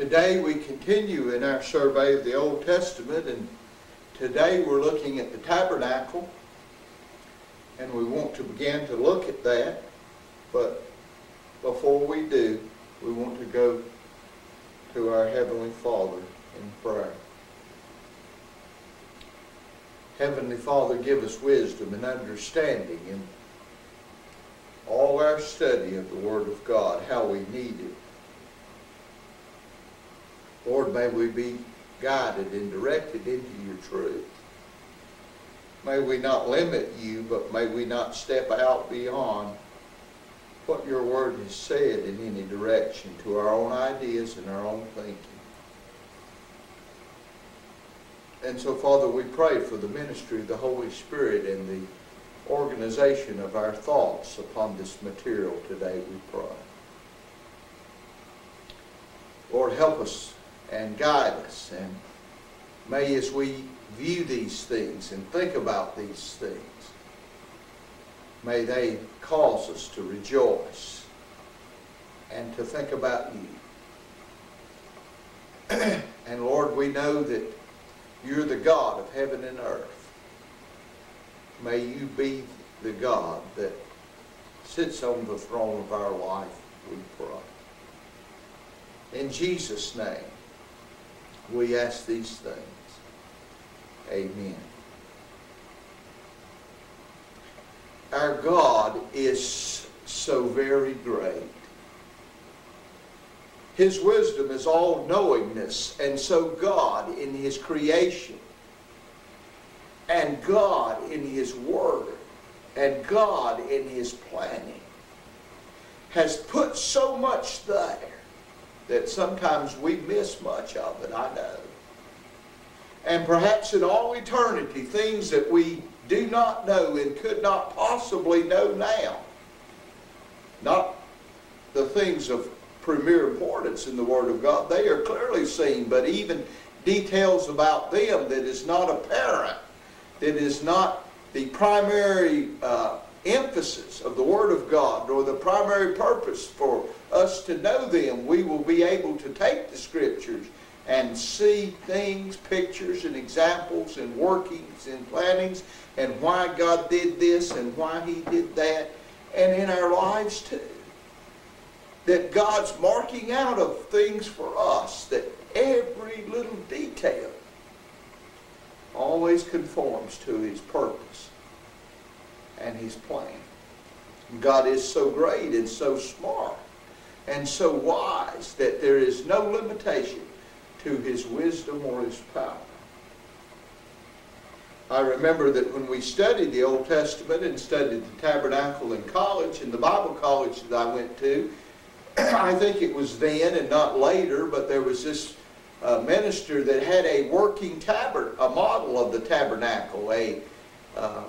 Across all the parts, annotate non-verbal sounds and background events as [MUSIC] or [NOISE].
Today we continue in our survey of the Old Testament, and today we're looking at the tabernacle, and we want to begin to look at that. But before we do, we want to go to our Heavenly Father in prayer. Heavenly Father, give us wisdom and understanding in all our study of the Word of God, how we need it. Lord, may we be guided and directed into your truth. May we not limit you, but may we not step out beyond what your word has said in any direction to our own ideas and our own thinking. And so, Father, we pray for the ministry of the Holy Spirit and the organization of our thoughts upon this material today, we pray. Lord, help us and guide us. And may as we view these things and think about these things, may they cause us to rejoice and to think about you. [CLEARS THROAT] and Lord, we know that you're the God of heaven and earth. May you be the God that sits on the throne of our life, we pray. In Jesus' name, we ask these things. Amen. Our God is so very great. His wisdom is all knowingness, and so God in His creation, and God in His Word, and God in His planning has put so much there that sometimes we miss much of it, I know. And perhaps in all eternity, things that we do not know and could not possibly know now. Not the things of premier importance in the Word of God. They are clearly seen, but even details about them that is not apparent, that is not the primary uh, emphasis of the Word of God or the primary purpose for us to know them, we will be able to take the Scriptures and see things, pictures, and examples, and workings, and plannings, and why God did this and why He did that, and in our lives too. That God's marking out of things for us, that every little detail always conforms to His purpose and His plan. God is so great and so smart and so wise that there is no limitation to his wisdom or his power. I remember that when we studied the Old Testament and studied the tabernacle in college, in the Bible college that I went to, [CLEARS THROAT] I think it was then and not later, but there was this uh, minister that had a working taber, a model of the tabernacle, a, uh,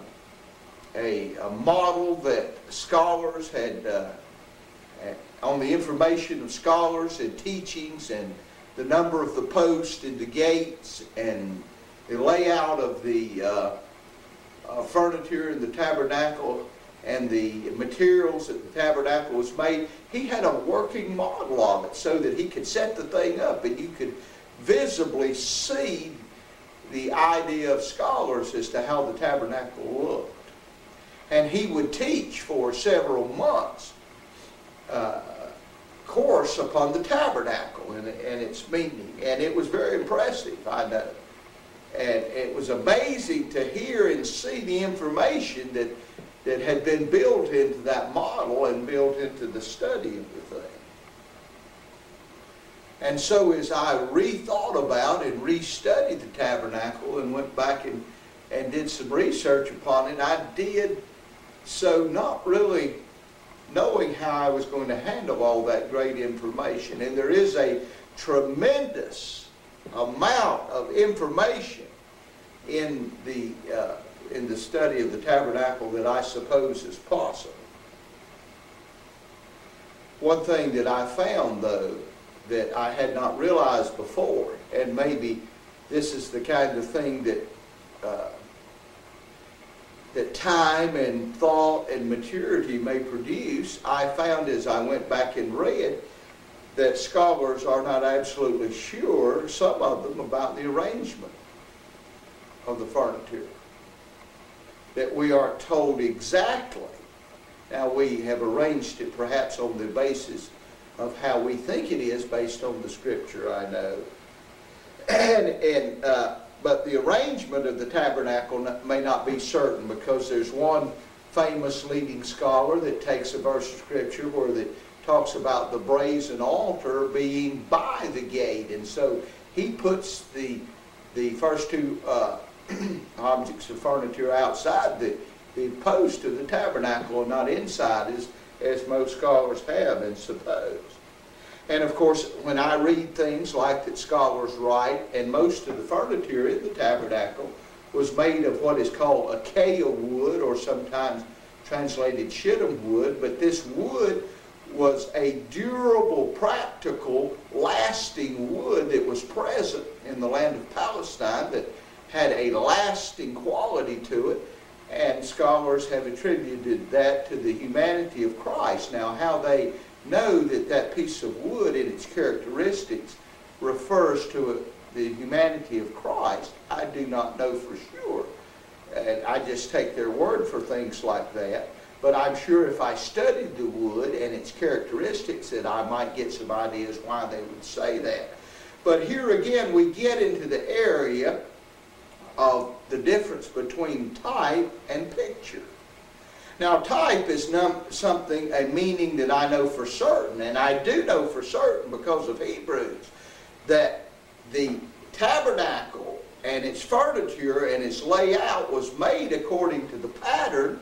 a, a, model that scholars had uh, on the information of scholars and teachings and the number of the posts and the gates and the layout of the uh, uh, furniture in the tabernacle and the materials that the tabernacle was made, he had a working model of it so that he could set the thing up and you could visibly see the idea of scholars as to how the tabernacle looked. And he would teach for several months uh, course upon the tabernacle and, and its meaning. And it was very impressive, I know. And it was amazing to hear and see the information that, that had been built into that model and built into the study of the thing. And so as I rethought about and restudied the tabernacle and went back and, and did some research upon it, I did so not really knowing how I was going to handle all that great information. And there is a tremendous amount of information in the, uh, in the study of the tabernacle that I suppose is possible. One thing that I found, though, that I had not realized before, and maybe this is the kind of thing that uh, that time and thought and maturity may produce, I found as I went back and read that scholars are not absolutely sure, some of them, about the arrangement of the furniture. That we aren't told exactly. Now, we have arranged it perhaps on the basis of how we think it is based on the scripture, I know. [CLEARS THROAT] And, and uh, but the arrangement of the tabernacle may not be certain because there's one famous leading scholar that takes a verse of scripture where the talks about the brazen altar being by the gate. And so he puts the, the first two uh, [CLEARS THROAT] objects of furniture outside the, the post of the tabernacle and not inside as, as most scholars have and suppose. And of course, when I read things like that scholars write, and most of the furniture in the tabernacle was made of what is called acacia wood, or sometimes translated shittim wood, but this wood was a durable, practical, lasting wood that was present in the land of Palestine that had a lasting quality to it, and scholars have attributed that to the humanity of Christ. Now, how they know that that piece of wood in its characteristics refers to the humanity of Christ, I do not know for sure. And I just take their word for things like that. But I'm sure if I studied the wood and its characteristics that I might get some ideas why they would say that. But here again we get into the area of the difference between type and picture. Now type is something, a meaning that I know for certain, and I do know for certain because of Hebrews, that the tabernacle and its furniture and its layout was made according to the pattern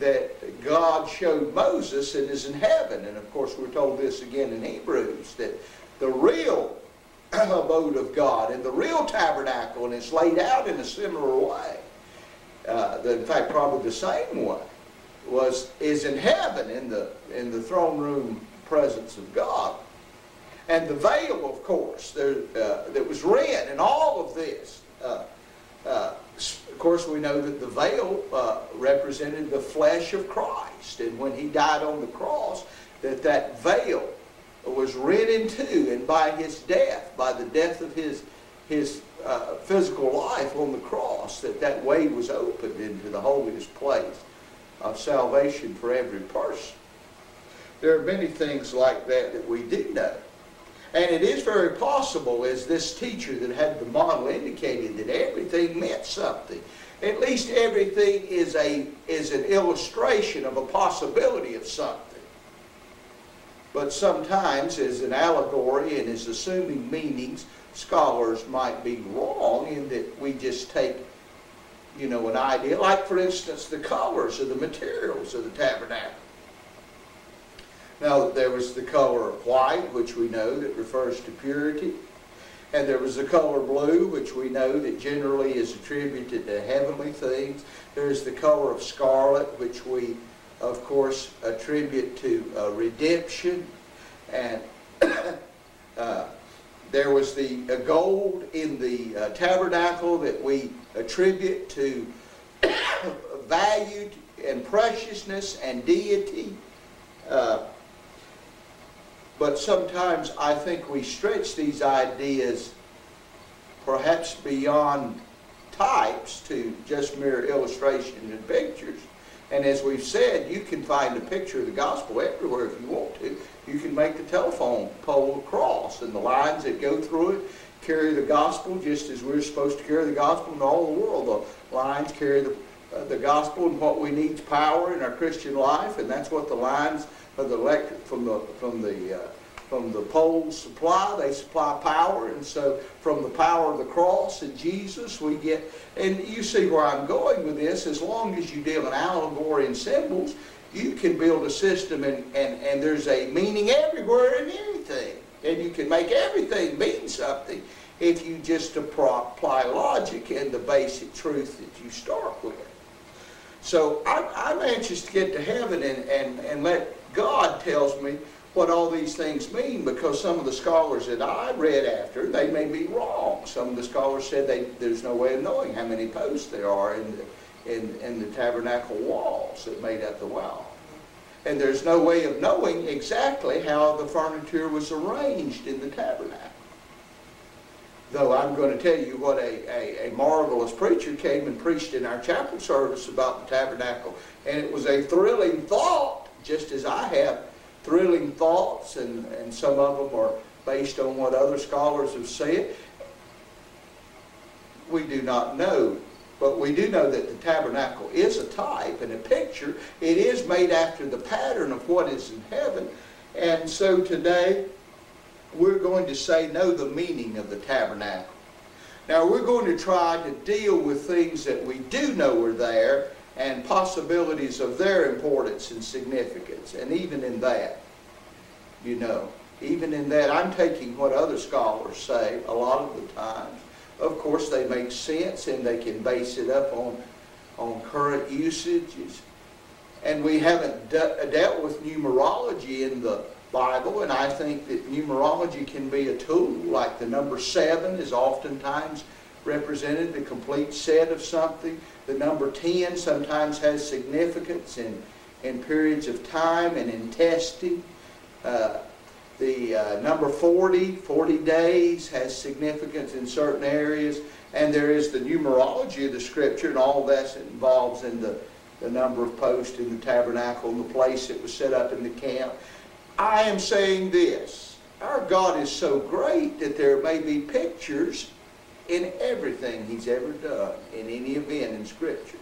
that God showed Moses and is in heaven. And of course, we're told this again in Hebrews that the real [CLEARS THROAT] abode of God and the real tabernacle, and it's laid out in a similar way, uh, in fact, probably the same way, was is in heaven in the in the throne room presence of God. And the veil, of course, there, uh, that was rent, and all of this. Uh, uh of course, we know that the veil uh, represented the flesh of Christ. And when he died on the cross, that that veil was rent in two. And by his death, by the death of his, his uh, physical life on the cross, that that way was opened into the holiest place of salvation for every person. There are many things like that that we do know. And it is very possible, as this teacher that had the model indicated, that everything meant something. At least everything is, a, is an illustration of a possibility of something. But sometimes, as an allegory and as assuming meanings, scholars might be wrong in that we just take, you know, an idea. Like, for instance, the colors of the materials of the tabernacle. Now, there was the color of white, which we know that refers to purity. And there was the color blue, which we know that generally is attributed to heavenly things. There's the color of scarlet, which we, of course, attribute to uh, redemption. And [COUGHS] uh, there was the uh, gold in the uh, tabernacle that we attribute to value and preciousness and deity. Uh, but sometimes I think we stretch these ideas perhaps beyond types to just mere illustrations and pictures. And as we've said, you can find a picture of the gospel everywhere if you want to. You can make the telephone pole across, and the lines that go through it carry the gospel just as we're supposed to carry the gospel in all the world. The lines carry the, uh, the gospel and what we need is power in our Christian life, and that's what the lines of the electric from the from the uh, from the poles supply. They supply power, and so from the power of the cross and Jesus, we get. And you see where I'm going with this. As long as you deal in allegory and symbols, you can build a system, and and and there's a meaning everywhere in anything, and you can make everything mean something if you just apply logic and the basic truth that you start with. So I'm, anxious to get to heaven and, and, and let God tells me what all these things mean because some of the scholars that I read after, they may be wrong. Some of the scholars said they, there's no way of knowing how many posts there are in the, in, in the tabernacle walls that made up the wall. And there's no way of knowing exactly how the furniture was arranged in the tabernacle. Though I'm going to tell you what a, a, a, marvelous preacher came and preached in our chapel service about the tabernacle. And it was a thrilling thought, just as I have thrilling thoughts, and, and some of them are based on what other scholars have said. We do not know but we do know that the tabernacle is a type and a picture. It is made after the pattern of what is in heaven. And so today, we're going to say, know the meaning of the tabernacle. Now, we're going to try to deal with things that we do know are there and possibilities of their importance and significance. And even in that, you know, even in that, I'm taking what other scholars say a lot of the times of course, they make sense and they can base it up on, on current usages. And we haven't de dealt with numerology in the Bible, and I think that numerology can be a tool, like the number seven is oftentimes represented the complete set of something. The number 10 sometimes has significance in, in periods of time and in testing. Uh, the uh, number 40, 40 days, has significance in certain areas. And there is the numerology of the Scripture, and all that involves in the, the number of posts in the tabernacle and the place it was set up in the camp. I am saying this. Our God is so great that there may be pictures in everything He's ever done, in any event in Scripture.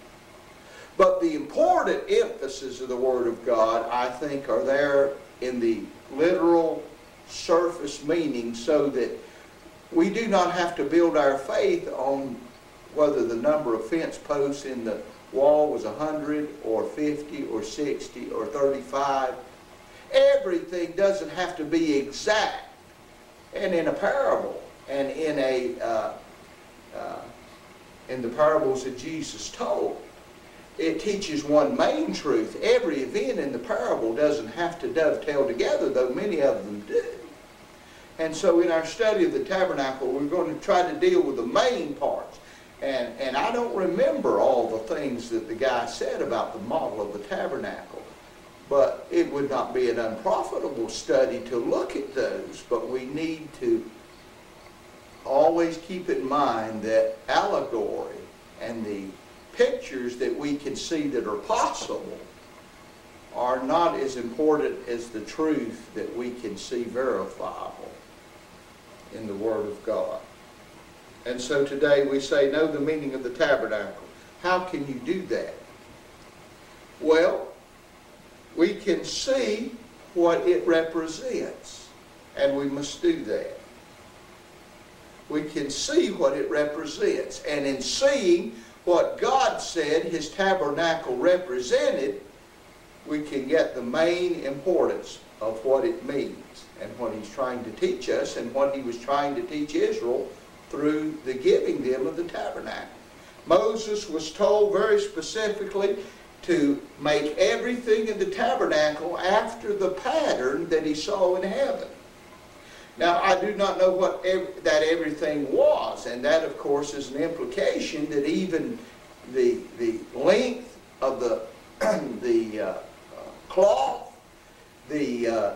But the important emphasis of the Word of God, I think, are there in the literal surface meaning so that we do not have to build our faith on whether the number of fence posts in the wall was 100 or 50 or 60 or 35. Everything doesn't have to be exact. And in a parable and in a uh, uh, in the parables that Jesus told, it teaches one main truth. Every event in the parable doesn't have to dovetail together, though many of them do. And so in our study of the tabernacle, we're going to try to deal with the main parts. And, and I don't remember all the things that the guy said about the model of the tabernacle. But it would not be an unprofitable study to look at those. But we need to always keep in mind that allegory and the pictures that we can see that are possible are not as important as the truth that we can see verifiable in the Word of God. And so today we say, know the meaning of the tabernacle. How can you do that? Well, we can see what it represents, and we must do that. We can see what it represents, and in seeing what God said his tabernacle represented, we can get the main importance of what it means and what he's trying to teach us and what he was trying to teach Israel through the giving them of the tabernacle. Moses was told very specifically to make everything in the tabernacle after the pattern that he saw in heaven. Now, I do not know what ev that everything was, and that, of course, is an implication that even the, the length of the, [CLEARS THROAT] the uh, cloth, the, uh,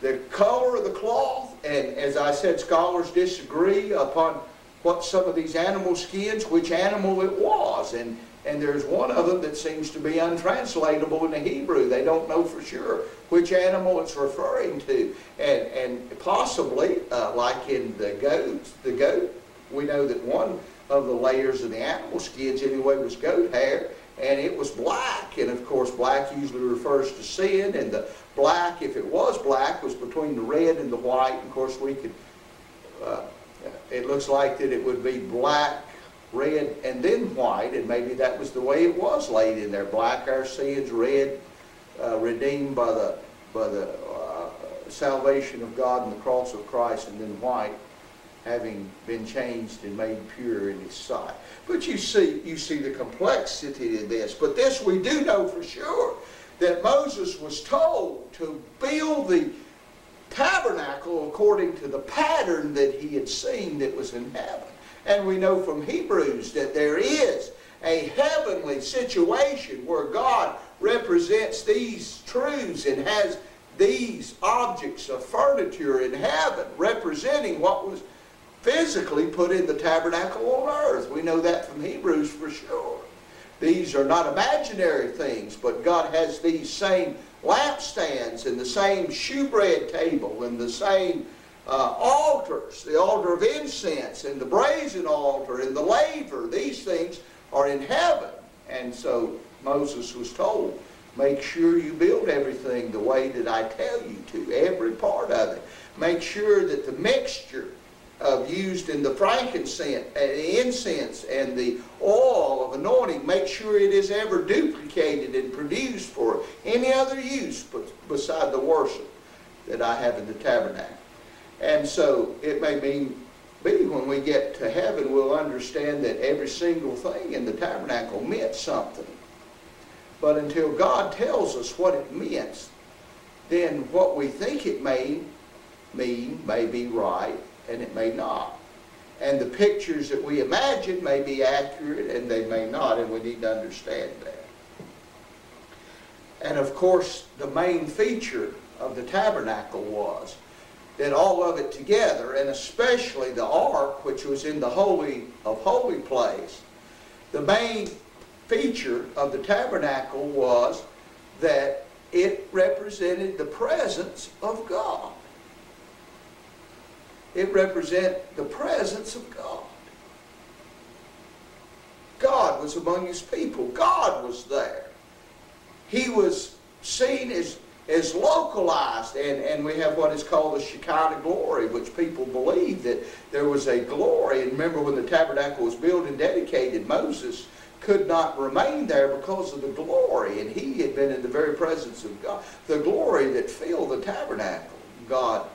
the color of the cloth, and as I said, scholars disagree upon what some of these animal skins, which animal it was, and and there's one of them that seems to be untranslatable in the Hebrew. They don't know for sure which animal it's referring to. And, and possibly, uh, like in the goats, the goat, we know that one of the layers of the animal skins anyway was goat hair, and it was black. And of course, black usually refers to sin, and the black, if it was black, was between the red and the white. And of course, we could, uh, it looks like that it would be black red, and then white, and maybe that was the way it was laid in there. Black our sins, red, uh, redeemed by the, by the uh, salvation of God and the cross of Christ, and then white, having been changed and made pure in His sight. But you see, you see the complexity of this. But this we do know for sure, that Moses was told to build the tabernacle according to the pattern that he had seen that was in heaven. And we know from Hebrews that there is a heavenly situation where God represents these truths and has these objects of furniture in heaven representing what was physically put in the tabernacle on earth. We know that from Hebrews for sure. These are not imaginary things, but God has these same lampstands and the same shewbread table and the same uh, altars, the altar of incense and the brazen altar and the laver. These things are in heaven. And so Moses was told, make sure you build everything the way that I tell you to, every part of it. Make sure that the mixture of used in the frankincense and uh, incense and the oil of anointing, make sure it is ever duplicated and produced for any other use beside the worship that I have in the tabernacle. And so it may mean be when we get to heaven, we'll understand that every single thing in the tabernacle meant something. But until God tells us what it means, then what we think it may mean may be right and it may not. And the pictures that we imagine may be accurate and they may not, and we need to understand that. And of course, the main feature of the tabernacle was that all of it together, and especially the ark, which was in the Holy of Holy Place, the main feature of the tabernacle was that it represented the presence of God. It represented the presence of God. God was among his people. God was there. He was seen as is localized, and, and we have what is called the Shekinah glory, which people believe that there was a glory. And remember when the tabernacle was built and dedicated, Moses could not remain there because of the glory, and he had been in the very presence of God. The glory that filled the tabernacle, God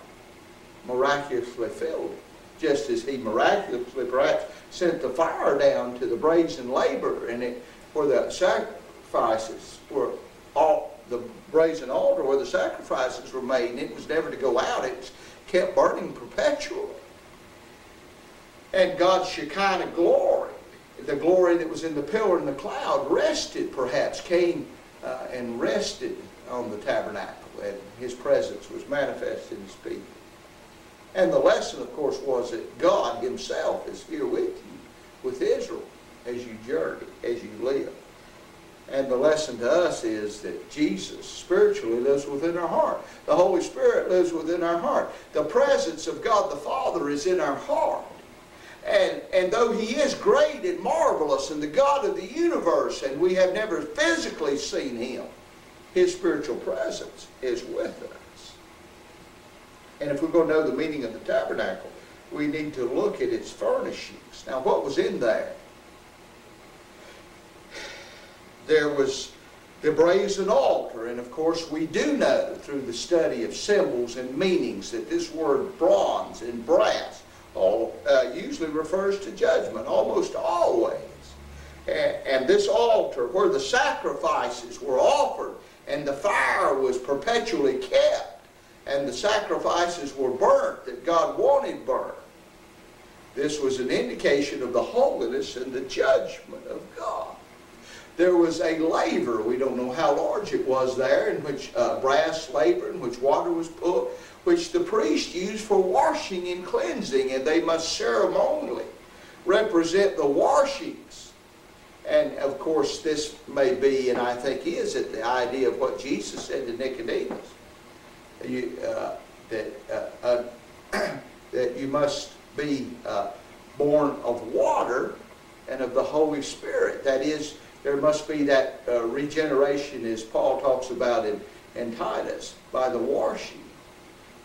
miraculously filled it, just as he miraculously perhaps sent the fire down to the brazen laver, and it, where the sacrifices were the brazen altar where the sacrifices were made, and it was never to go out. It kept burning perpetually. And God's Shekinah glory, the glory that was in the pillar and the cloud, rested perhaps, came uh, and rested on the tabernacle, and his presence was manifested in his people. And the lesson, of course, was that God himself is here with you, with Israel, as you journey, as you live. And the lesson to us is that Jesus spiritually lives within our heart. The Holy Spirit lives within our heart. The presence of God the Father is in our heart. And, and though He is great and marvelous and the God of the universe, and we have never physically seen Him, His spiritual presence is with us. And if we're going to know the meaning of the tabernacle, we need to look at its furnishings. Now, what was in there? There was the brazen altar. And of course, we do know through the study of symbols and meanings that this word bronze and brass all, uh, usually refers to judgment, almost always. And, and this altar where the sacrifices were offered and the fire was perpetually kept and the sacrifices were burnt that God wanted burnt. This was an indication of the holiness and the judgment of God there was a laver, we don't know how large it was there, in which uh, brass laver in which water was put, which the priest used for washing and cleansing, and they must ceremonially represent the washings. And of course, this may be, and I think is it, the idea of what Jesus said to Nicodemus. You, uh, that, uh, [CLEARS THROAT] that you must be uh, born of water and of the Holy Spirit. That is, there must be that uh, regeneration as Paul talks about in, in Titus by the washing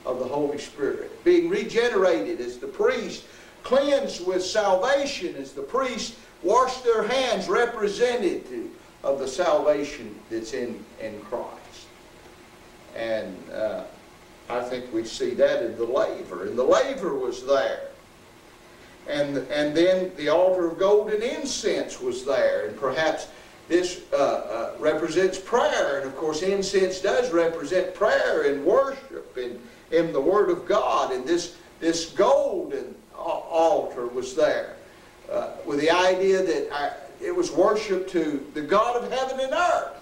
of the Holy Spirit. Being regenerated as the priest, cleansed with salvation as the priest washed their hands representative of the salvation that's in, in Christ. And uh, I think we see that in the laver. And the laver was there. And, and then the altar of gold and incense was there. And perhaps this uh, uh, represents prayer. And of course, incense does represent prayer and worship and, in the Word of God. And this, this golden altar was there uh, with the idea that our, it was worship to the God of heaven and earth.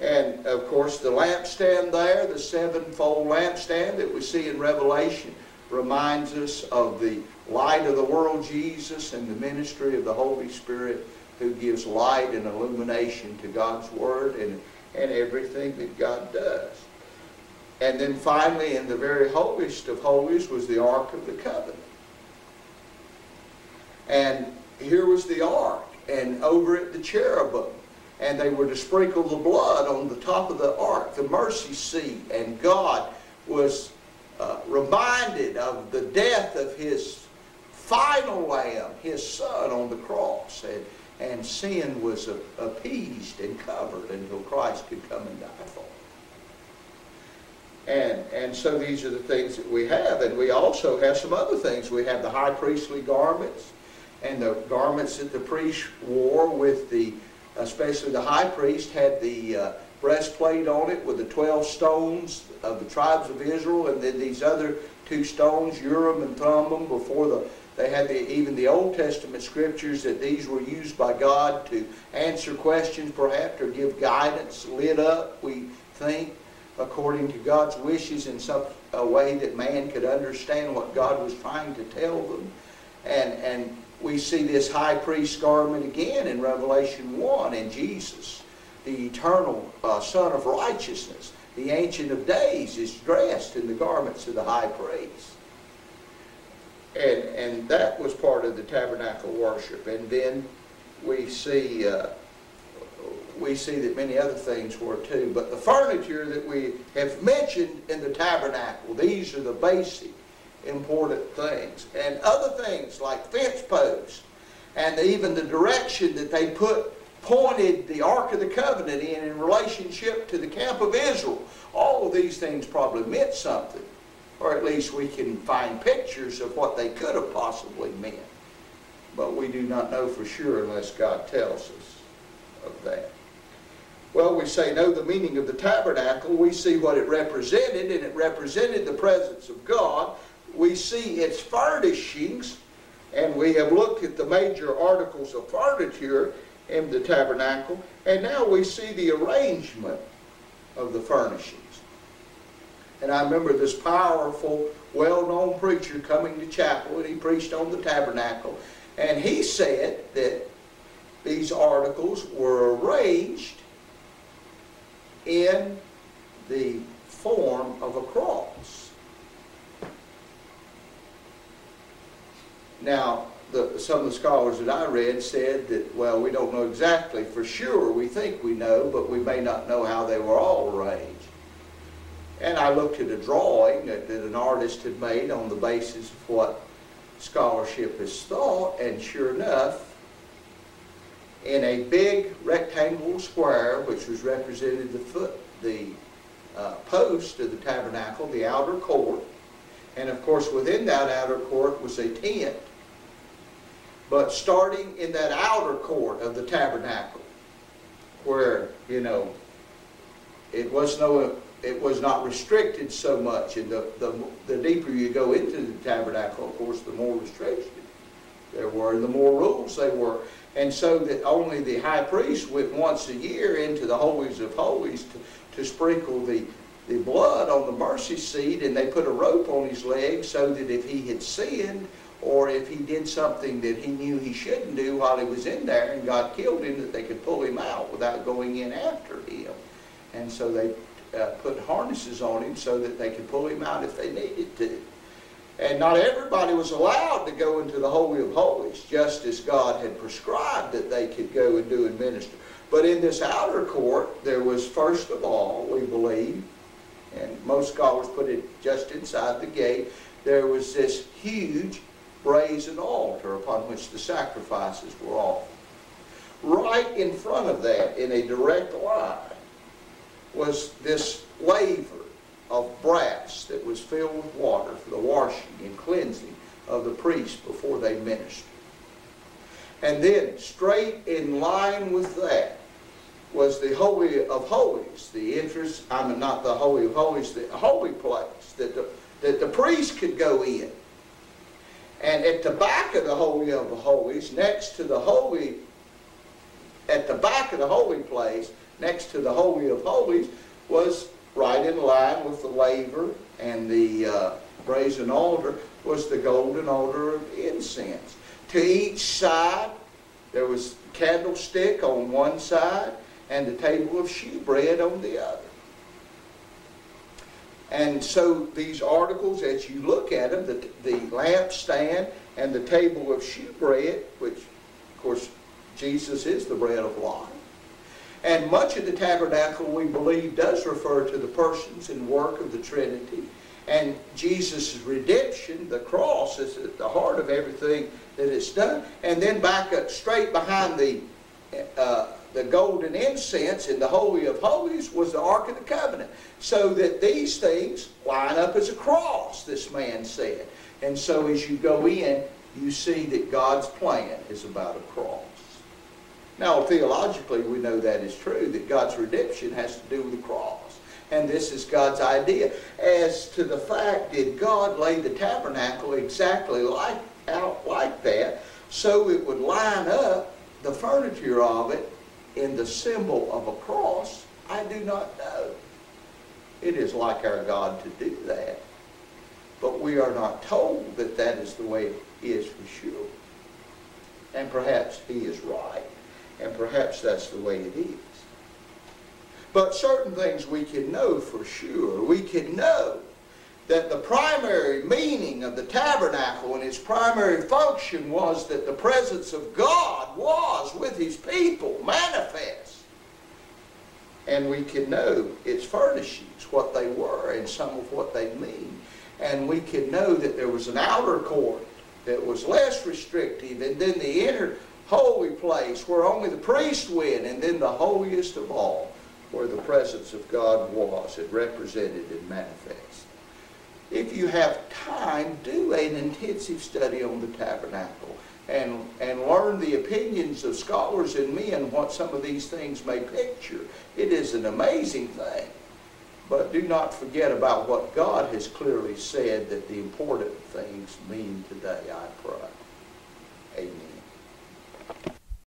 And of course, the lampstand there, the sevenfold lampstand that we see in Revelation, reminds us of the light of the world, Jesus, and the ministry of the Holy Spirit who gives light and illumination to God's Word and, and everything that God does. And then finally, in the very holiest of holies was the Ark of the Covenant. And here was the Ark, and over it the cherubim. And they were to sprinkle the blood on the top of the ark, the mercy seat. And God was uh, reminded of the death of his final lamb, his son, on the cross. And, and sin was appeased and covered until Christ could come and die for it. And, and so these are the things that we have. And we also have some other things. We have the high priestly garments and the garments that the priest wore with the, especially the high priest had the uh, breastplate on it with the 12 stones of the tribes of Israel and then these other two stones, Urim and Thummim, before the they had the, even the Old Testament scriptures that these were used by God to answer questions, perhaps, or give guidance, lit up, we think, according to God's wishes in such a way that man could understand what God was trying to tell them. And, and we see this high priest garment again in Revelation 1 in Jesus, the eternal uh, Son of righteousness. The Ancient of Days is dressed in the garments of the high priest. And, and that was part of the tabernacle worship. And then we see, uh, we see that many other things were too. But the furniture that we have mentioned in the tabernacle, these are the basic important things. And other things like fence posts and even the direction that they put pointed the Ark of the Covenant in in relationship to the camp of Israel. All of these things probably meant something or at least we can find pictures of what they could have possibly meant. But we do not know for sure unless God tells us of that. Well, we say know the meaning of the tabernacle. We see what it represented, and it represented the presence of God. We see its furnishings, and we have looked at the major articles of furniture in the tabernacle, and now we see the arrangement of the furnishings. And I remember this powerful, well-known preacher coming to chapel, and he preached on the tabernacle. And he said that these articles were arranged in the form of a cross. Now, the, some of the scholars that I read said that, well, we don't know exactly for sure. We think we know, but we may not know how they were all arranged. And I looked at a drawing that, that an artist had made on the basis of what scholarship has thought, and sure enough, in a big rectangular square, which was represented the foot, the uh, post of the tabernacle, the outer court, and of course within that outer court was a tent. But starting in that outer court of the tabernacle, where, you know, it was no it was not restricted so much. And the, the, the deeper you go into the tabernacle, of course, the more restricted there were, and the more rules they were. And so that only the high priest went once a year into the holies of holies to, to sprinkle the, the blood on the mercy seat, and they put a rope on his leg so that if he had sinned, or if he did something that he knew he shouldn't do while he was in there and God killed him, that they could pull him out without going in after him. And so they uh, put harnesses on him so that they could pull him out if they needed to. And not everybody was allowed to go into the Holy of Holies, just as God had prescribed that they could go and do and minister. But in this outer court, there was first of all, we believe, and most scholars put it just inside the gate, there was this huge brazen altar upon which the sacrifices were offered. Right in front of that, in a direct line, was this laver of brass that was filled with water for the washing and cleansing of the priests before they ministered. And then, straight in line with that, was the Holy of Holies, the entrance, I mean not the Holy of Holies, the holy place that the, that the priest could go in. And at the back of the Holy of Holies, next to the Holy at the back of the holy place, next to the Holy of Holies, was right in line with the laver and the uh, brazen altar was the golden altar of incense. To each side, there was candlestick on one side and the table of shewbread on the other. And so these articles, as you look at them, the, the lampstand and the table of shewbread, which, of course, Jesus is the bread of life. And much of the tabernacle, we believe, does refer to the persons and work of the Trinity. And Jesus' redemption, the cross, is at the heart of everything that is done. And then back up straight behind the, uh, the golden incense in the Holy of Holies was the Ark of the Covenant. So that these things line up as a cross, this man said. And so as you go in, you see that God's plan is about a cross. Now, theologically, we know that is true, that God's redemption has to do with the cross. And this is God's idea. As to the fact, did God lay the tabernacle exactly like, out like that, so it would line up the furniture of it in the symbol of a cross? I do not know. It is like our God to do that. But we are not told that that is the way it is for sure. And perhaps he is right. And perhaps that's the way it is. But certain things we can know for sure. We can know that the primary meaning of the tabernacle and its primary function was that the presence of God was with his people, manifest. And we can know its furnishings, what they were, and some of what they mean. And we can know that there was an outer court that was less restrictive, and then the inner holy place where only the priest went, and then the holiest of all, where the presence of God was and represented and manifest. If you have time, do an intensive study on the tabernacle and, and learn the opinions of scholars and men what some of these things may picture. It is an amazing thing. But do not forget about what God has clearly said that the important things mean today, I pray. Amen.